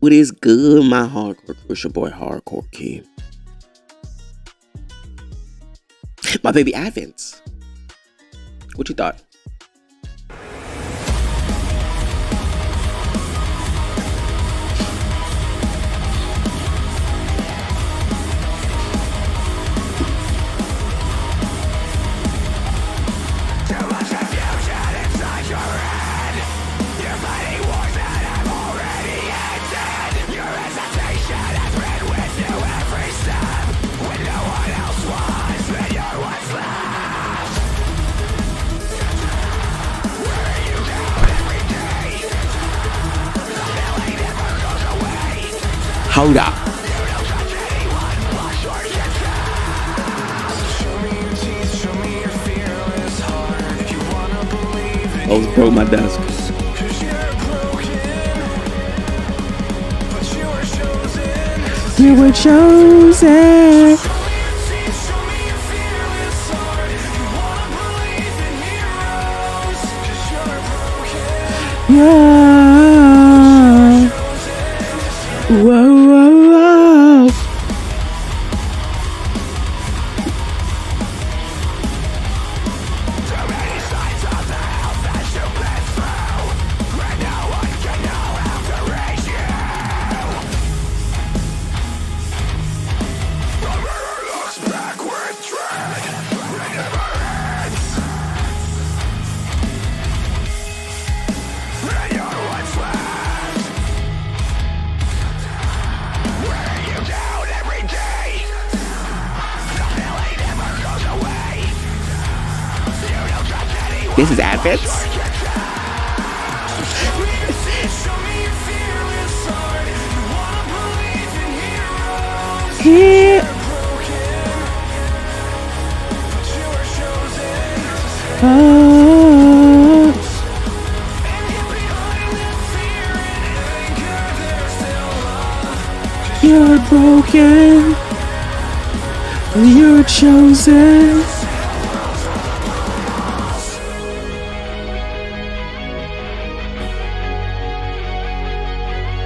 What is good, my hardcore? It's your boy Hardcore Keem. My baby Advents. What you thought? Hold up. Almost broke my desk. You were chosen. Yeah. Whoa, whoa, This is Advents. Here. Oh. You're broken. You're chosen.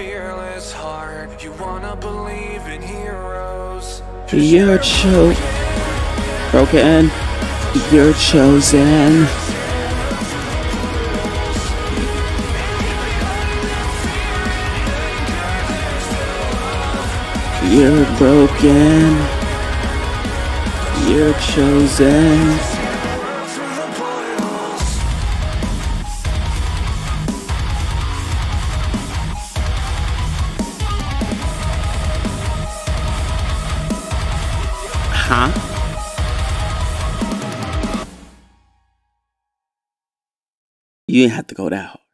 fearless heart. You wanna believe in heroes. You're cho broken. You're chosen. You're broken. You're chosen. You didn't have to go that hard.